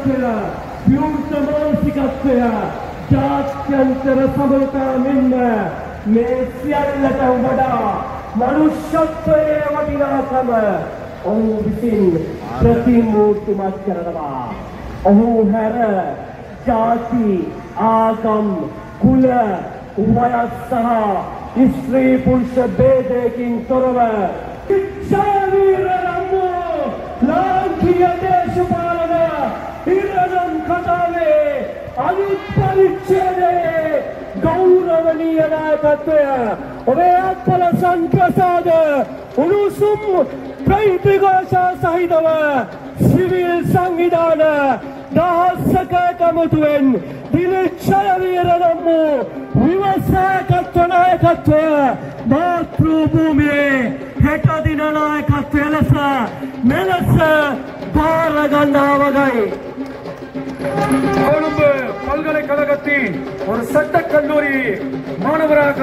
තත්ත්වය විවෘත මානසිකත්වය ජාත්‍යන්තර සබලතා මෙන්ම මේ සියල්ලට වඩා මනුෂ්‍යත්වයේ වටිනාකම ඔහු විසින් ප්‍රතිමූර්තිමත් කරනවා. ඔහු හැර ජාති ආගම් කුල වයස් සහ ස්ත්‍රී පුරුෂ භේදයකින් තොරව ඉච්ඡාවීර රම්මෝ ලාංකීය දේශපාලන පරිච්ඡේදයේ ගෞරවනීය නායකත්වය ඔබේ අත්පල සංප්‍රසාද උණුසුම් ප්‍රයිතිඝෝෂා සහිතව සිවිල් සංවිධාන දහස්සක කමුතුවෙන් දිලිච්ඡය වීර නම් වූ විවසාකත්ව නායකත්වය මාතෘ භූමියේ හෙට දින නායකත්වය ලෙස මෙලෙස භාර ගන්නා වගයි. கொழும்பு பல்கலைக்கழகத்தின் ஒரு சட்ட கல்லூரி மாணவராக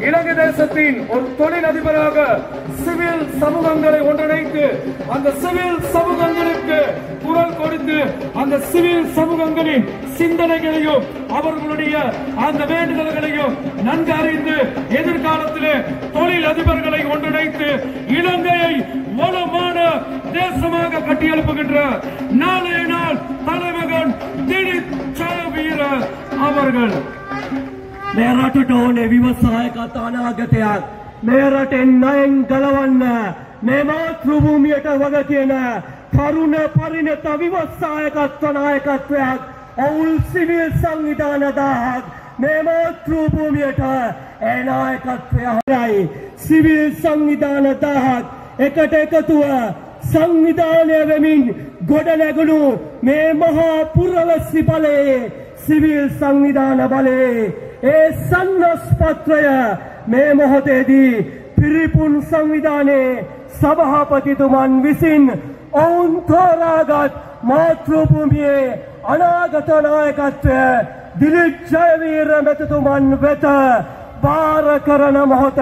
இலங்கை தேசத்தின் ஒரு தொழில் அதிபராக சிவில் சமூகங்களை ஒன்றிணைத்து அந்த சிவில் சமூகங்களுக்கு குரல் கொடுத்து அந்த சிவில் சமூகங்களின் சிந்தனைகளையும் அவர்களுடைய அந்த வேண்டுதல்களையும் நன்கு அறிந்து எதிர்காலத்தில் தொழில் அதிபர்களை ஒன்றிணைத்து இலங்கையை வளமான தேசமாக கட்டியெழுப்புகின்ற நாளைய நாள் தலைமகன் திடீர் வீர அவர்கள் මේ රටට ඕනේ විවසායකත් අනාගතයක්. මේ රටෙන් ණයෙන් ගලවන්න මේ මාතෘභූමියට වග කියන තරුණ පරිණත විවසායකත්ව නායකත්වයක් ඔවුල් සිවිල් සංවිධාන දාහක් මේ මාතෘභූමියට ඒ නායකත්වය හරයි සිවිල් සංවිධාන දාහක් එකට එකතුව සංවිධානය වෙමින් ගොඩ නැගුණු මේ මහා පුරවැසි බලයේ සිවිල් සංවිධාන බලයේ ඒ සන්නස්පත්‍රය මේ මොහොතේදී පිරිපුන් සංවිධානයේ සභාපතිතුමන් විසින් ඔවුන් තෝරාගත් මාතෘභූමියේ අනාගත නායකත්වය දිලිත් ජයවීර මැතිතුමන් වෙත භාර කරන මොහොත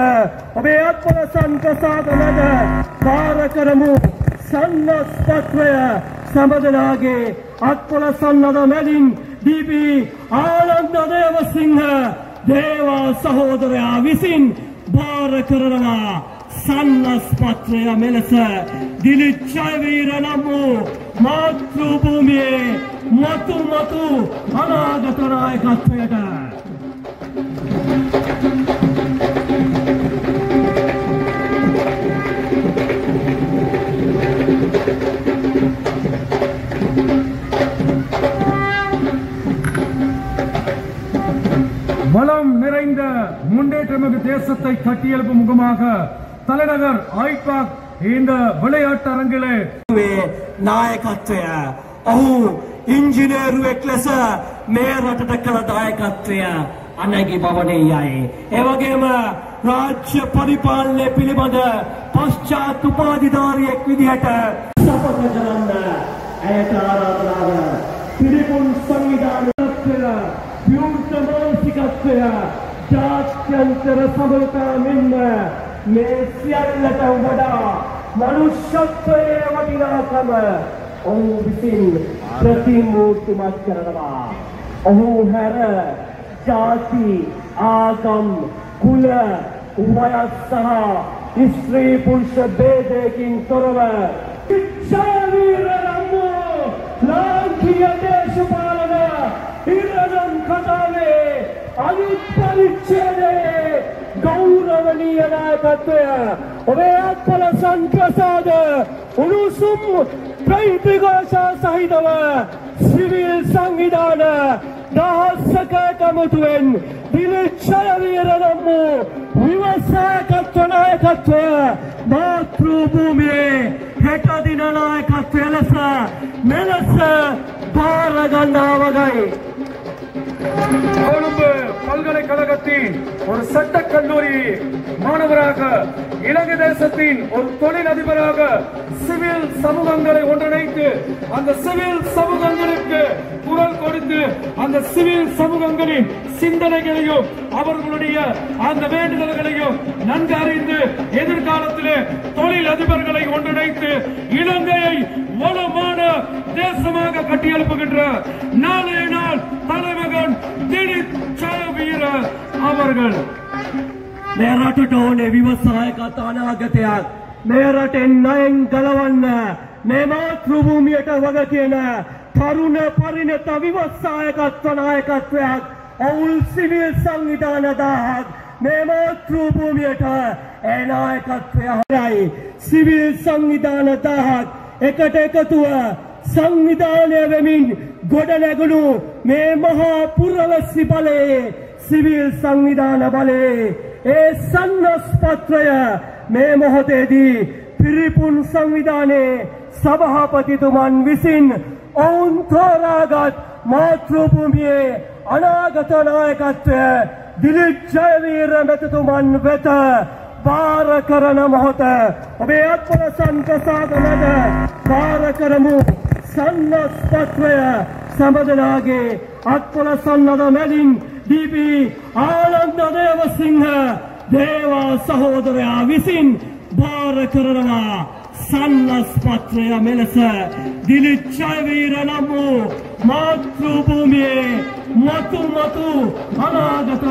ඔබේ අත්පල සංකසාද නැද භාර කරමු සන්නස්පත්‍රය සම්බදනාගේ අත්පොල සන්නද මැලින් දීපී ආනන්ද දේවසිංහ දේවා සහෝදරයා විසින් භාර කරනවා සන්නස්පත්‍රය මෙලෙස දිලිච්ඡයවීර නම් වූ මාතෘභූමියේ මතු මතු අනාගත නායකත්වයට தேசத்தை கட்டியெழுப்பும் முகமாக தலைநகர் ஐபாக் இந்த விளையாட்டு அரங்கிலே වේ නායකත්වය ඔහු ඉංජිනේරුවෙක් ලෙස මේ රටට කළ දායකත්වය අනැගි බවනේ යයි. එවගේම රාජ්‍ය පරිපාලනය පිළිබඳ පශ්චාත් උපාධිධාරියෙක් විදිහට සපත කරන්න ඇයට ආරාධනාව පිළිපුන් සංවිධානත්වය විවෘත මානසිකත්වය ජාත්‍යන්තර සබලතා මෙන්ම මේ සියල්ලට වඩා මනුෂ්‍යත්වයේ වටිනාකම ඔහු විසින් ප්‍රතිමූර්තිමත් කරනවා. ඔහු හැර ජාති ආගම් කුල වයස් සහ ස්ත්‍රී පුරුෂ භේදයකින් තොරව ඉච්ඡාවීර රම්මෝ ලාංකීය දේශපාලන පරිච්ඡේදයේ ගෞරවනීය නායකත්වය ඔබේ අත්පල සංප්‍රසාද උණුසුම් ප්‍රයිතිඝෝෂා සහිතව සිවිල් සංවිධාන දහස්සක කමුතුවෙන් දිලිච්ඡය වීර නම් වූ විවසාකත්ව නායකත්වය මාතෘ භූමියේ හෙට දින නායකත්වය ලෙස මෙලෙස භාර ගන්නා වගයි. கொழும்பு பல்கலைக்கழகத்தின் ஒரு சட்ட கல்லூரி மாணவராக இலங்கை தேசத்தின் ஒரு தொழில் அதிபராக சிவில் சமூகங்களை ஒன்றிணைத்து அந்த சிவில் சமூகங்களுக்கு குரல் கொடுத்து அந்த சிவில் சமூகங்களின் சிந்தனைகளையும் அவர்களுடைய அந்த வேண்டுதல்களையும் நன்கு அறிந்து எதிர்காலத்திலே தொழில் அதிபர்களை ஒன்றிணைத்து இலங்கையை வளமான தேசமாக கட்டியெழுப்புகின்ற நாளைய நாள் தலைமகன் திலீப் ஜெயவீர அவர்கள் මේ රටට ඕනේ විවසායකත් අනාගතයක්. මේ රටෙන් ණයෙන් ගලවන්න මේ මාතෘ භූමියට වග කියන තරුණ පරිණත විවසායකත්ව නායකත්වයක් ඔවුන් සිවිල් සංවිධාන දාහක් මේ මාතෘ භූමියට ඒ නායකත්වය හරයි සිවිල් සංවිධාන දාහක් එකට එකතුව සංවිධානය වෙමින් ගොඩ නැගුණු මේ මහා පුරවැසි බලයේ සිවිල් සංවිධාන බලයේ ඒ සන්නස් පත්‍රය මේ මොහොතේදී පිරිපුන් සංවිධානයේ සභාපතිතුමන් විසින් ඔවුන් තෝරාගත් මාතෘභූමියේ අනාගත නායකත්වය දිලිප් ජයවීර මැතිතුමන් වෙත භාර කරන මොහොත ඔබේ අත්පල සංකසාධනද භාර කරමු සන්නස් පත්‍රය සම්බදනාගේ අත්පොල සන්නද මැලින් දීපී ආනන්ද දේවසිංහ දේවා සහෝදරයා විසින් භාර කරනවා සන්නස් පත්‍රය මෙලෙස දිලිච්ඡයවීර නම් වූ මාතෘ භූමියේ මතු මතු අනාගත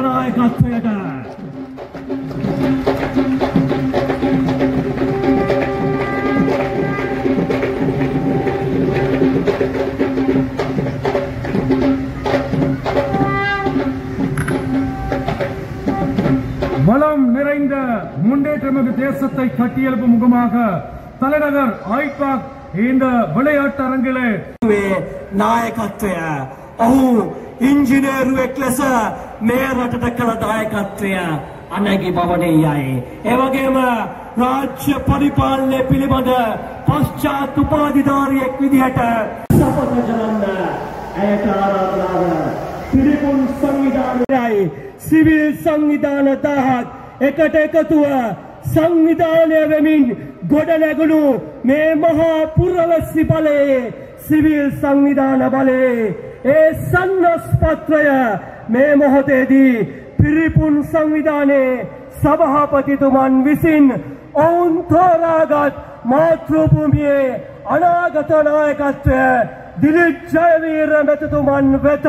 නායකත්වයට வளம் நிறைந்த முன்னேற்றமிகு தேசத்தை கட்டியெழுப்பும் முகமாக தலைநகர் ஐபாக் இந்த விளையாட்டு அரங்கிலே වේ නායකත්වය ඔහු ඉංජිනේරුවෙක් ලෙස මේ රටට කළ දායකත්වය අනැගි බවනේ යයි. ඒවගේම රාජ්‍ය පරිපාලනය පිළිබඳ පශ්චාත් උපාධිධාරියෙක් විදිහට සපත කරන්න ඇයට ආරාධනාව පිළිපුන් සංවිධානයයි සිවිල් සංවිධාන දහක් එකට එකතුව සංවිධානය වෙමින් ගොඩ නැගුණු මේ මහා පුරවැසි බලයේ සිවිල් සංවිධාන බලයේ ඒ සන්නස් පත්‍රය මේ මොහොතේදී පිරිපුන් සංවිධානයේ සභාපතිතුමන් විසින් ඔවුන් තෝරාගත් මාතෘභූමියේ අනාගත නායකත්වය දිලිප් ජයවීර මැතිතුමන් වෙත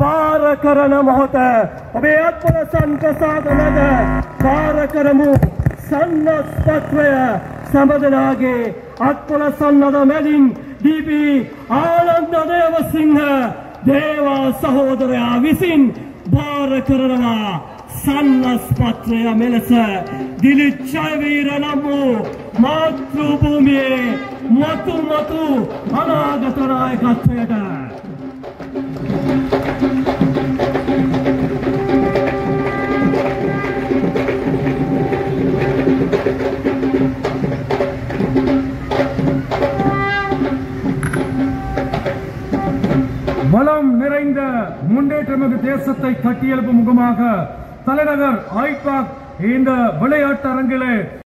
භාර කරන මොහොත ඔබේ අත්පල සංකසාධනද භාර කරමු සන්නස් පත්‍රය සම්බදනාගේ අත්පොල සන්නද මැලින් දීපී ආනන්ද දේවසිංහ දේවා සහෝදරයා විසින් භාර කරනවා සන්නස් පත්‍රය මෙලෙස දිලිච්ඡයවීර නම්. වූ මාතෘ භූමියේ මතු මතු අනාගත தேசத்தை கட்டியெழுப்பும் முகமாக தலைநகர் ஆய்பாக் இந்த விளையாட்டு அரங்கிலே